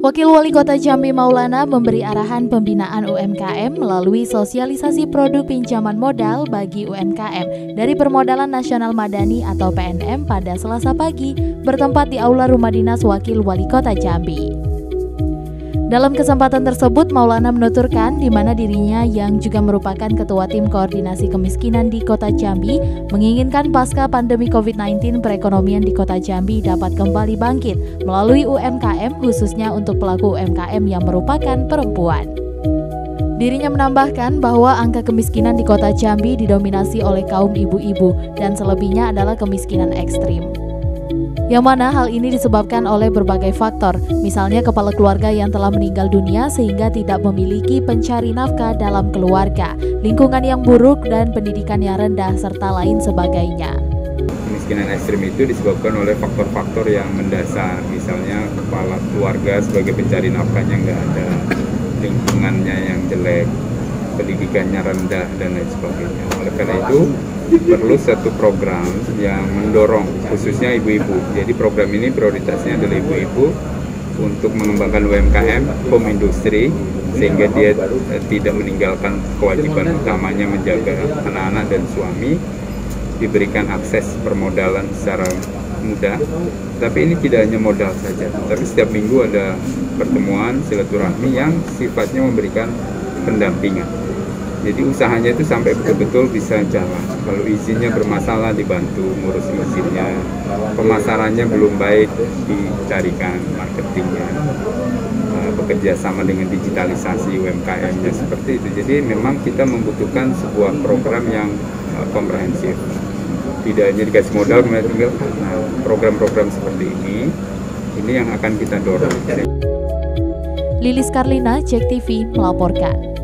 Wakil Wali Kota Jambi Maulana memberi arahan pembinaan UMKM melalui sosialisasi produk pinjaman modal bagi UMKM dari Permodalan Nasional Madani atau PNM pada Selasa pagi bertempat di Aula Rumah Dinas Wakil Wali Kota Jambi. Dalam kesempatan tersebut, Maulana menuturkan di mana dirinya yang juga merupakan Ketua Tim Koordinasi Kemiskinan di Kota Jambi menginginkan pasca pandemi COVID-19 perekonomian di Kota Jambi dapat kembali bangkit melalui UMKM khususnya untuk pelaku UMKM yang merupakan perempuan. Dirinya menambahkan bahwa angka kemiskinan di kota Jambi didominasi oleh kaum ibu-ibu dan selebihnya adalah kemiskinan ekstrim. Yang mana hal ini disebabkan oleh berbagai faktor, misalnya kepala keluarga yang telah meninggal dunia sehingga tidak memiliki pencari nafkah dalam keluarga, lingkungan yang buruk dan pendidikan yang rendah serta lain sebagainya. Kemiskinan ekstrim itu disebabkan oleh faktor-faktor yang mendasar, misalnya kepala keluarga sebagai pencari nafkahnya nggak ada, lingkungannya yang jelek, pendidikannya rendah dan lain sebagainya. Oleh karena itu perlu satu program yang mendorong khususnya ibu-ibu. Jadi program ini prioritasnya adalah ibu-ibu untuk mengembangkan UMKM, home industri, sehingga dia eh, tidak meninggalkan kewajiban utamanya menjaga anak-anak dan suami, diberikan akses permodalan secara mudah. Tapi ini tidak hanya modal saja, tapi setiap minggu ada pertemuan silaturahmi yang sifatnya memberikan pendampingan. Jadi usahanya itu sampai betul-betul bisa jalan. Kalau izinnya bermasalah dibantu ngurus izinnya, pemasarannya belum baik dicarikan marketingnya, eh, bekerja sama dengan digitalisasi UMKM-nya seperti itu. Jadi memang kita membutuhkan sebuah program yang eh, komprehensif. Tidak hanya dikasih modal, kemudian nah, program-program seperti ini, ini yang akan kita dorong. Lilis Karlina, Cek TV melaporkan.